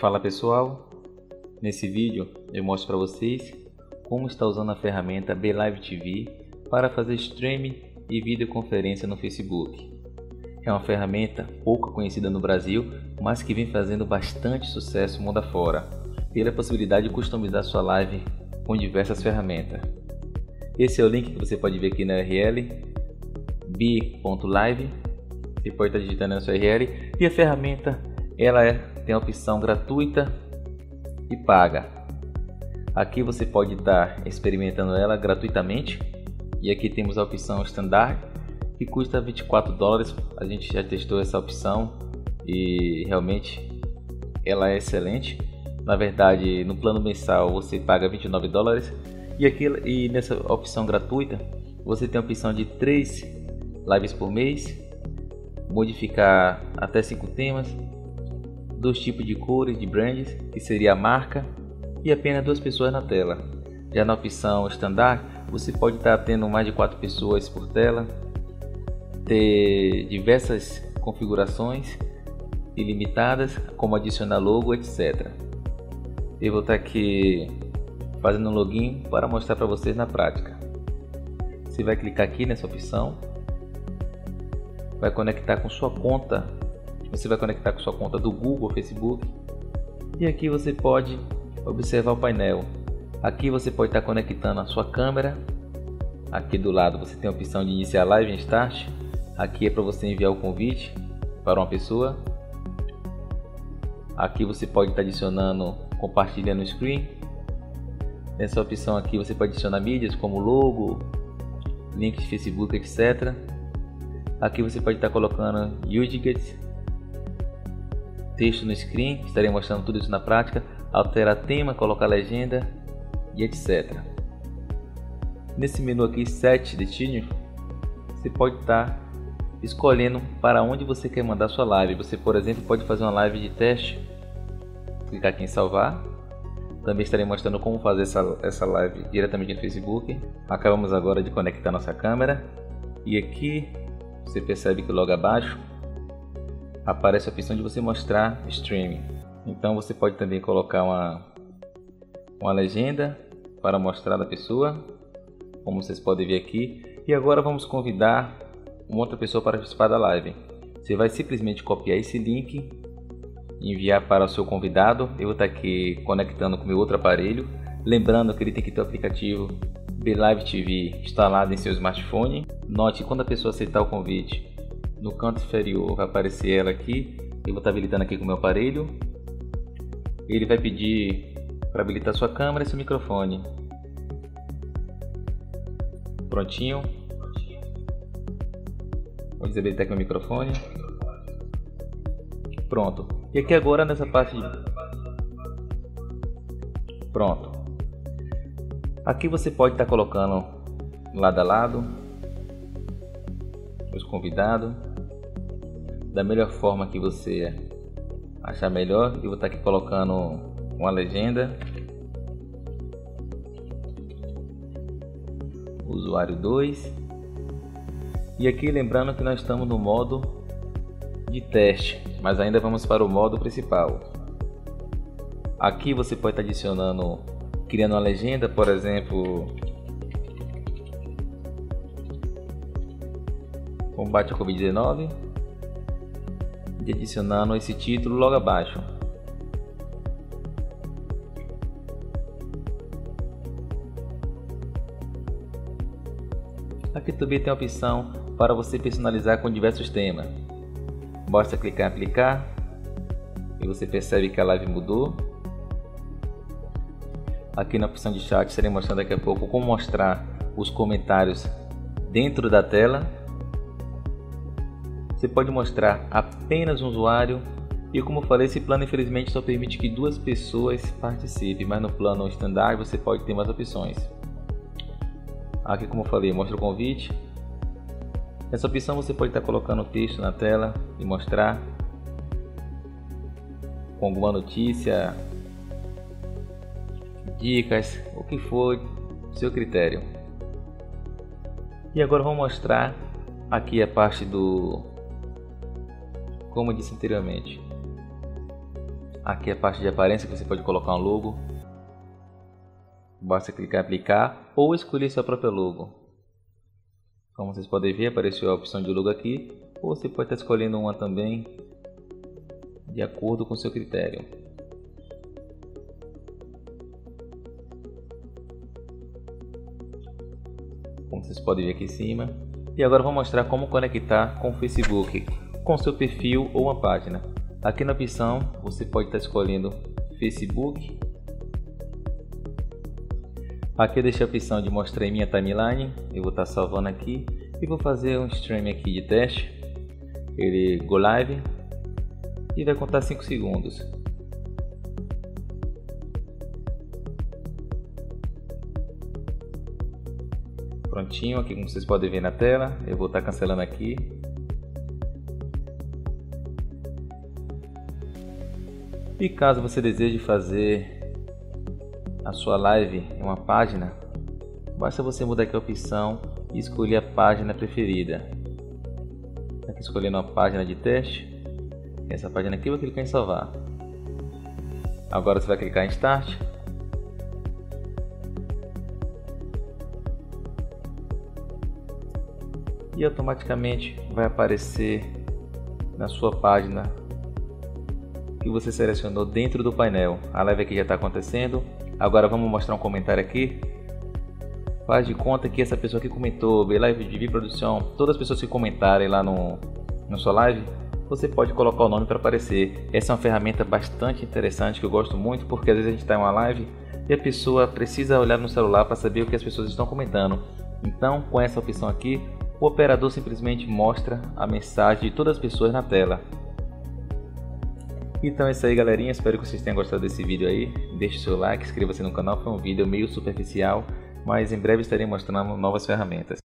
Fala pessoal, nesse vídeo eu mostro para vocês como está usando a ferramenta Live TV para fazer streaming e videoconferência no Facebook. É uma ferramenta pouco conhecida no Brasil, mas que vem fazendo bastante sucesso mundo afora, pela possibilidade de customizar sua live com diversas ferramentas. Esse é o link que você pode ver aqui na URL b.live. Você pode estar digitando na sua URL e a ferramenta ela é, tem a opção gratuita e paga. Aqui você pode estar experimentando ela gratuitamente e aqui temos a opção standard que custa 24 dólares. A gente já testou essa opção e realmente ela é excelente. Na verdade, no plano mensal você paga 29 dólares e aqui e nessa opção gratuita você tem a opção de 3 lives por mês, modificar até 5 temas, dois tipos de cores de brands, que seria a marca, e apenas duas pessoas na tela. Já na opção standard, você pode estar tendo mais de quatro pessoas por tela, ter diversas configurações ilimitadas, como adicionar logo, etc. Eu vou estar aqui fazendo um login para mostrar para vocês na prática. Você vai clicar aqui nessa opção, vai conectar com sua conta você vai conectar com sua conta do Google, Facebook. E aqui você pode observar o painel. Aqui você pode estar conectando a sua câmera. Aqui do lado você tem a opção de iniciar live em Start. Aqui é para você enviar o convite para uma pessoa. Aqui você pode estar adicionando, compartilhando o screen. Nessa opção aqui você pode adicionar mídias como logo, links de Facebook, etc. Aqui você pode estar colocando widgets texto no screen, estarei mostrando tudo isso na prática, alterar tema, colocar legenda e etc. Nesse menu aqui, Set Destino, você pode estar escolhendo para onde você quer mandar sua live. Você, por exemplo, pode fazer uma live de teste, clicar aqui em salvar. Também estarei mostrando como fazer essa, essa live diretamente no Facebook. Acabamos agora de conectar nossa câmera. E aqui você percebe que logo abaixo aparece a opção de você mostrar streaming. Então você pode também colocar uma, uma legenda para mostrar da pessoa, como vocês podem ver aqui. E agora vamos convidar uma outra pessoa para participar da live. Você vai simplesmente copiar esse link enviar para o seu convidado. Eu vou estar aqui conectando com meu outro aparelho. Lembrando que ele tem que ter o aplicativo Live TV instalado em seu smartphone. Note quando a pessoa aceitar o convite, no canto inferior vai aparecer ela aqui. Eu vou estar habilitando aqui com o meu aparelho. Ele vai pedir para habilitar sua câmera e seu microfone. Prontinho. Vou desabilitar aqui meu microfone. Pronto. E aqui agora nessa parte. Pronto. Aqui você pode estar colocando lado a lado os convidados da melhor forma que você achar melhor. Eu vou estar aqui colocando uma legenda. Usuário 2. E aqui lembrando que nós estamos no modo de teste, mas ainda vamos para o modo principal. Aqui você pode estar adicionando, criando uma legenda, por exemplo, combate ao Covid-19 e adicionando esse título logo abaixo. Aqui também tem a opção para você personalizar com diversos temas. Basta clicar em aplicar e você percebe que a live mudou. Aqui na opção de chat estarei mostrando daqui a pouco como mostrar os comentários dentro da tela você pode mostrar apenas um usuário e como eu falei, esse plano infelizmente só permite que duas pessoas participem, mas no plano standard você pode ter mais opções. Aqui como eu falei, mostra o convite. Nessa opção você pode estar colocando o texto na tela e mostrar com alguma notícia, dicas, o que for, seu critério. E agora vou mostrar aqui a parte do como eu disse anteriormente. Aqui é a parte de aparência que você pode colocar um logo. Basta clicar em aplicar ou escolher sua própria logo. Como vocês podem ver, apareceu a opção de logo aqui. Ou você pode estar escolhendo uma também de acordo com seu critério. Como vocês podem ver aqui em cima. E agora vou mostrar como conectar com o Facebook, com seu perfil ou uma página. Aqui na opção você pode estar escolhendo Facebook. Aqui eu deixei a opção de mostrar em minha timeline. Eu vou estar salvando aqui e vou fazer um stream aqui de teste. Ele go live e vai contar 5 segundos. Prontinho, aqui como vocês podem ver na tela, eu vou estar cancelando aqui. E caso você deseje fazer a sua live em uma página, basta você mudar aqui a opção e escolher a página preferida. Aqui escolhendo a página de teste, essa página aqui, vou clicar em salvar. Agora você vai clicar em Start. E automaticamente vai aparecer na sua página que você selecionou dentro do painel. A live aqui já está acontecendo. Agora vamos mostrar um comentário aqui. Faz de conta que essa pessoa que comentou, live de produção, todas as pessoas que comentarem lá no, no sua live, você pode colocar o nome para aparecer. Essa é uma ferramenta bastante interessante que eu gosto muito porque às vezes a gente está em uma live e a pessoa precisa olhar no celular para saber o que as pessoas estão comentando. Então, com essa opção aqui, o operador simplesmente mostra a mensagem de todas as pessoas na tela. Então é isso aí galerinha, espero que vocês tenham gostado desse vídeo aí. Deixe seu like, inscreva-se no canal, foi um vídeo meio superficial, mas em breve estarei mostrando novas ferramentas.